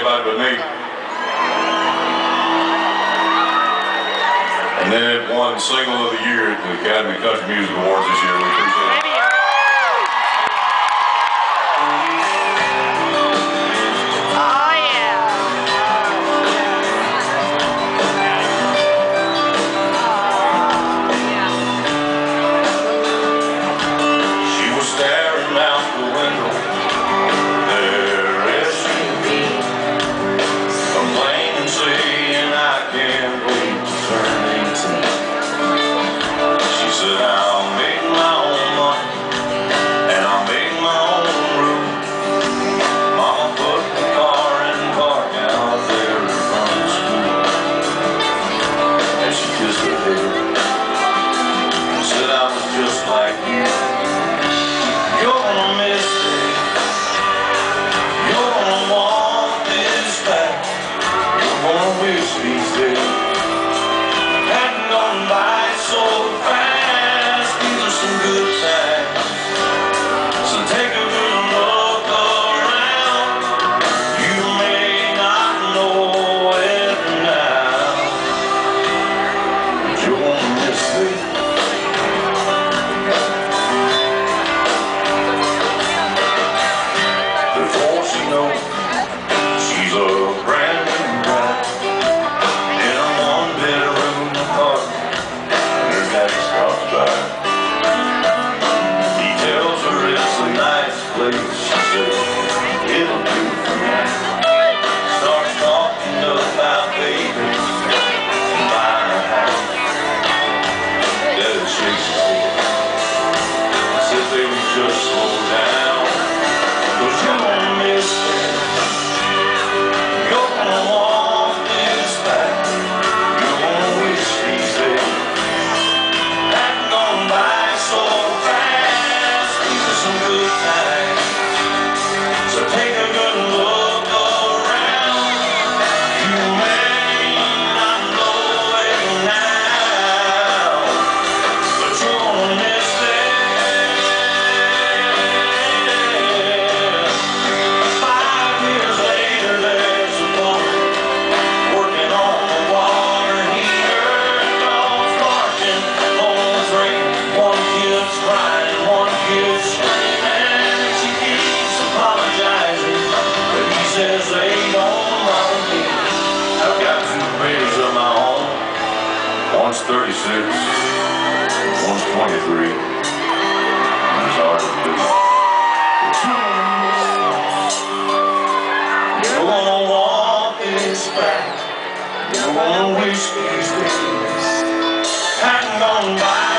anybody but me. And then it won Single of the Year at the Academy Country Music Awards this year. Yeah. place for now. One's 36, one's 23, it's hard to do. You're gonna walk this back. You're gonna wish these days. Hang on by.